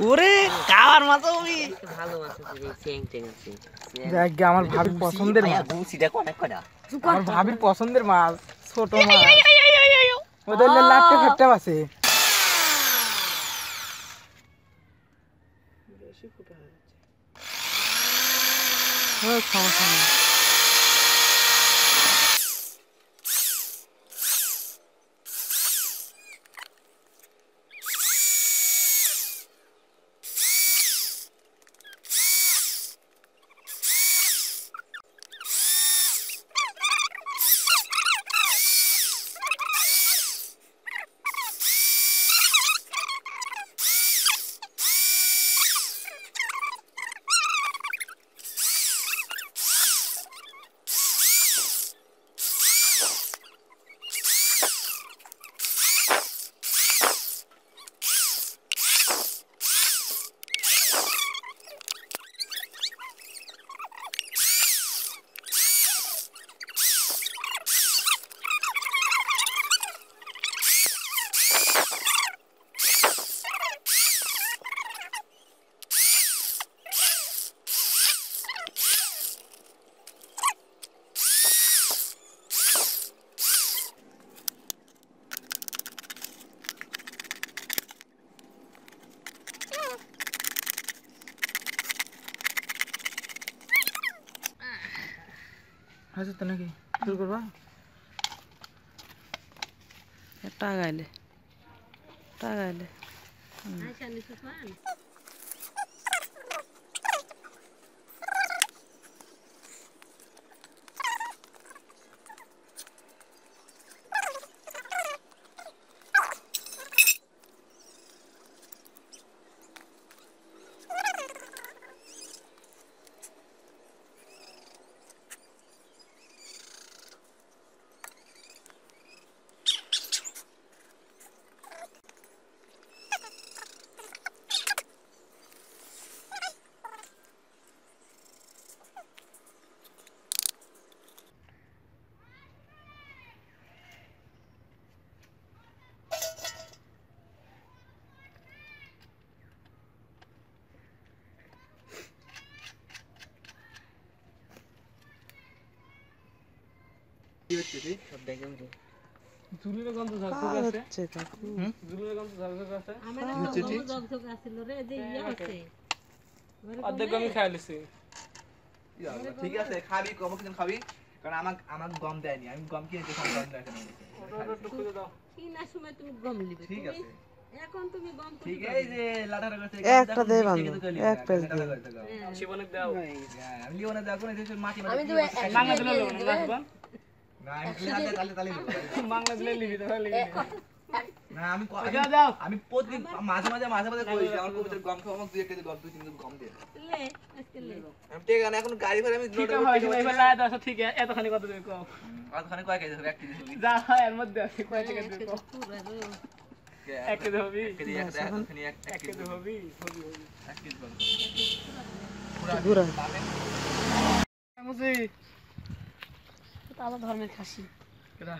ওরে কাওয়ার মতো ওই ভালো মাছ আছে যে চেং আছে দেখ আমার ভাবির পছন্দের মাছ আমার ভাবির পছন্দের মাছ ছোট মাছ। ওদের লাট্টে ফেটে আছে সমস্যা নেই। আছে তো নাকি শুরু করবা টাগাইলে টাগাইলে সব দেখে উঠে জুলির গন্ধ কার হচ্ছে কাকু জুলির গন্ধ ঝালঝাল আছে আমার অর্ধেক আমি খাই লিছি। ঠিক আছে খাবি কম কিছু খাবি কারণ আমাকে আমাকে গম দেয়নি। আমি গম কিনে দেখলাম গম দেয় না। কিনার সময় তুমি গম নিবে? ঠিক আছে। এখন তুমি গম ঠিক এই যে লাটার কাছে একটা দে ভালো, এক পেজ দে। দাও। আমি মাটি মাটি আমি। বাংলা আমি ক- দাও দাও আমি প্রতিদিন মাঝে মাঝে মাঝে মাঝে কই আমার কবিতার গম খাও আমাকে দুই একটা গম দুই তিন গম দে লে আজকে লে। আমি ঠিক আছে এখন গাড়ি করে আমি ঠিক আছে এবার লাই দাও ঠিক আছে এতখানি কত দেবে কও? আধখানে কয় কেজি হবে? এক কেজি হবে। যা হয় এর মধ্যে আছে কয় টাকা দেবে কও? এক কেজি হবি? এক কেজি এক কেজি হবি হবি। হবি? এক কেজি আবার ধর্মের খাসি। কেডা?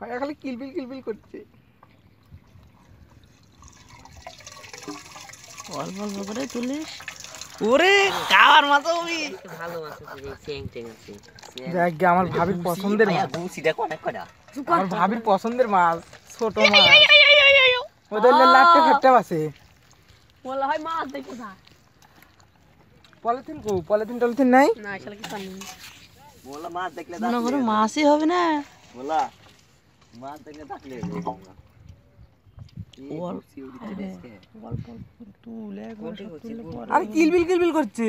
ভাই খালি কিলবিল কিলবিল করছে। অল্প অল্প করে তুলিস। ওরে কাওয়ার মতো ওই ভালো মাছ আছে যে চেং টেং আছে দেখ গে, আমার ভাবির পছন্দের মাছ। বুসিটা অনেক কটা আমার ভাবির পছন্দের মাছ ছোট মাছ। ওদের লাট্টে ফেটে আছে। বলা হয় মাছ দেখে যা পলিথিন কো পলিথিন টলিথিন নাই? না আসলে কি জানি বলা মাছ দেখলে করো মাছই হবে না। বলা মাছ দেখলে থাকলে অল্প অল্প তুলে একবার সব তুললে পরে আর কিলবিল কিলবিল করছে।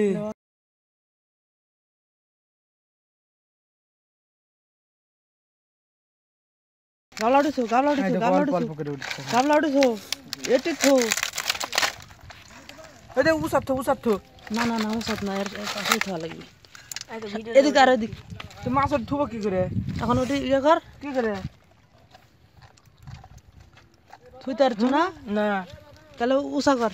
গাবলা উঠেছো গাবলা উঠেছো গাবলা অল্প উঠেছো অল্প করে উঠছে। গাবলা উঠেছো এটি থো। ওই দেখ উসার থো উসার থো। না না না ওসব না এর এর পাশেই খাওয়া লাগবে। এই তো ভিডিও এদিক আর এদিক। তুই মাছ ধুবো কি করে? এখন ওটি ইয়ে কর। কি করে? তুই তার না না তাহলে উষা কর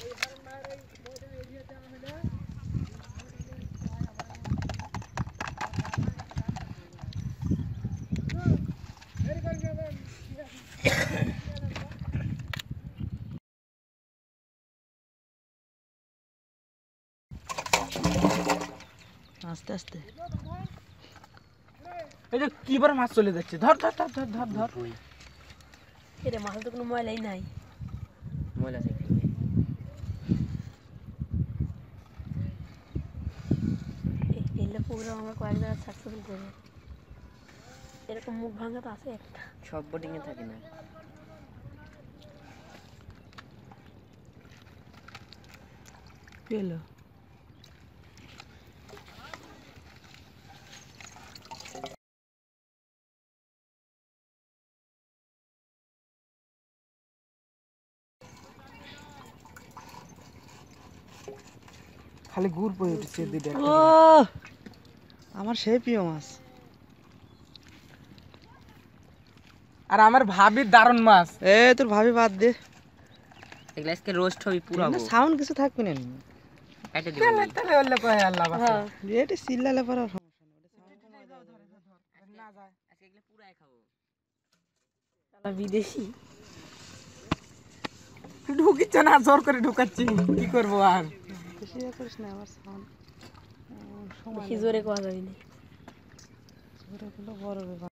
আস্তে আস্তে এই যে কি বার মাছ চলে যাচ্ছে। ধর ধর ধর ধর ধর ধর। এটা মাছের তো কোনো ময়লাই নাই। ময়লা আছে। এলে প্রোগ্রাম আমরা কয়েক জায়গায় সাকসেসফুল করব। এরকম মুখ ভাঙা তো আছে একটা। সব বোটিং এ থাকে না। পেল। খালি গুড় পড়ে উঠেছে দুইটা ও আমার সেই প্রিয় মাছ। আর আমার ভাবির দারুণ মাছ। এ তোর ভাবি বাদ দে। এগুলা আজকে রোস্ট হবে পুরাবো। সাউন্ড কিছু থাকবে না এটা দিব। তাহলে তাহলে বললে কয় আল্লাহ। হ্যাঁ। এটা পরে আর সমস্যা আজকে এগুলা পুরাই খাব। শালা বিদেশি। ঢুকিচ্ছে না জোর করে ঢুকাচ্ছি। কি করব আর। বেশি ইয়ে করিস না আমার সাউন্ড বেশি জোরে কোয়া যাবে না। গুলো বড় ব্যাপার।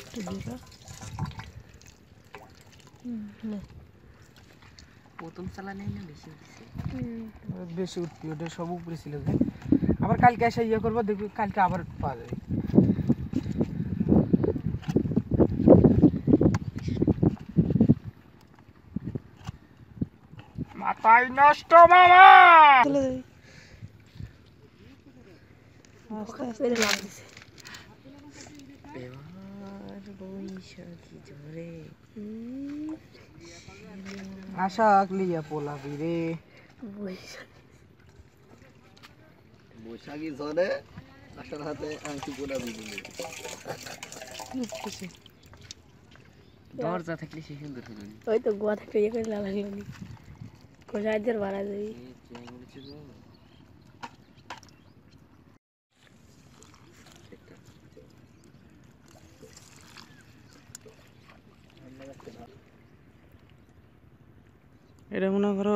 একটু দিয়ে দাও। হুম, নে। প্রথম চালা নেই না বেশি হচ্ছে বেশি উঠবি ওটা সব উপরে ছিল যে। আবার কালকে এসে ইয়ে করব দেখবি কালকে আবার পাওয়া যাবে। মাথায় নষ্ট মামা! চলে যাই আস্তে আস্তে পেরে লাভ দিছে এবার বৈশাখী ঝরে আশা লিয়া পোলাবি রে। বৈশাখ। বৈশাখী ঝরে আসার হাতে আংটি পোড়া বিজুলি। দরজা থাকলে সে সুন্দর হলো ওই তো গোয়া থেকে ইয়ে করে লাগল নি। কোথায় দের বাড়া যাবি এটা মনে করো